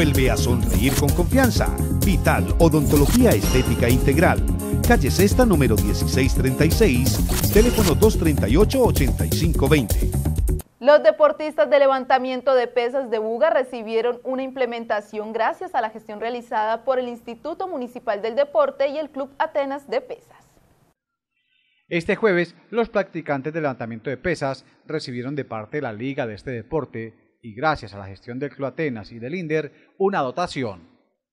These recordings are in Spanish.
Vuelve a sonreír con confianza. Vital Odontología Estética Integral. Calle Sexta número 1636, teléfono 238-8520. Los deportistas de levantamiento de pesas de Buga recibieron una implementación gracias a la gestión realizada por el Instituto Municipal del Deporte y el Club Atenas de Pesas. Este jueves, los practicantes de levantamiento de pesas recibieron de parte de la Liga de este deporte y gracias a la gestión del Club Atenas y del INDER una dotación.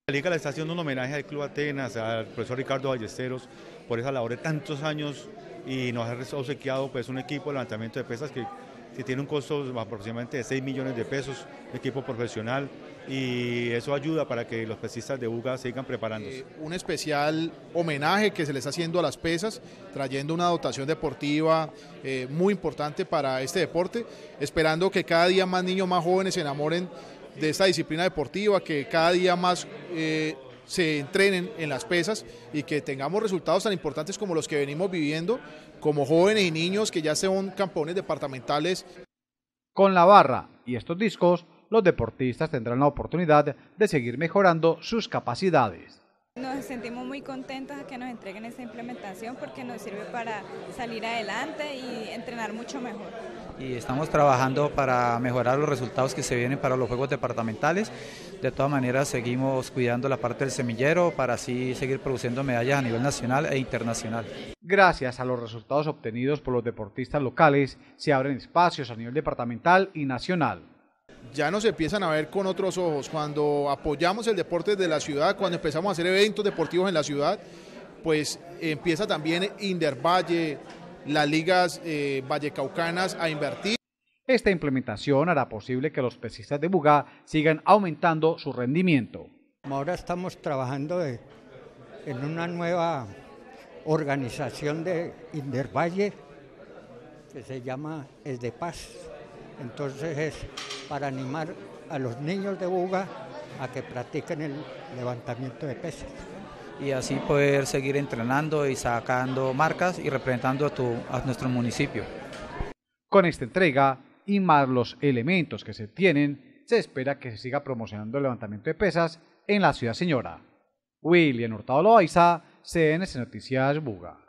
La Liga le está haciendo un homenaje al Club Atenas, al profesor Ricardo Ballesteros, por esa labor de tantos años y nos ha obsequiado pues, un equipo de levantamiento de pesas que que tiene un costo aproximadamente de 6 millones de pesos, equipo profesional, y eso ayuda para que los pesistas de UGA sigan preparándose. Eh, un especial homenaje que se les está haciendo a las pesas, trayendo una dotación deportiva eh, muy importante para este deporte, esperando que cada día más niños más jóvenes se enamoren de esta disciplina deportiva, que cada día más eh, se entrenen en las pesas y que tengamos resultados tan importantes como los que venimos viviendo como jóvenes y niños que ya son campeones departamentales. Con la barra y estos discos, los deportistas tendrán la oportunidad de seguir mejorando sus capacidades. Nos sentimos muy contentos de que nos entreguen esta implementación porque nos sirve para salir adelante y entrenar mucho mejor. Y estamos trabajando para mejorar los resultados que se vienen para los Juegos Departamentales. De todas maneras, seguimos cuidando la parte del semillero para así seguir produciendo medallas a nivel nacional e internacional. Gracias a los resultados obtenidos por los deportistas locales, se abren espacios a nivel departamental y nacional ya nos empiezan a ver con otros ojos. Cuando apoyamos el deporte de la ciudad, cuando empezamos a hacer eventos deportivos en la ciudad, pues empieza también Indervalle, las ligas eh, vallecaucanas a invertir. Esta implementación hará posible que los pesistas de Bugá sigan aumentando su rendimiento. Ahora estamos trabajando en una nueva organización de Indervalle que se llama Es de Paz entonces es para animar a los niños de Buga a que practiquen el levantamiento de pesas. Y así poder seguir entrenando y sacando marcas y representando a, a nuestro municipio. Con esta entrega y más los elementos que se tienen, se espera que se siga promocionando el levantamiento de pesas en la ciudad señora. William Hurtado Loaiza, CNS Noticias Buga.